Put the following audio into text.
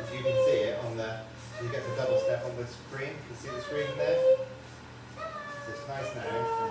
if you can see it on the, you get the double step on the screen. You can see the screen there? So it's nice now.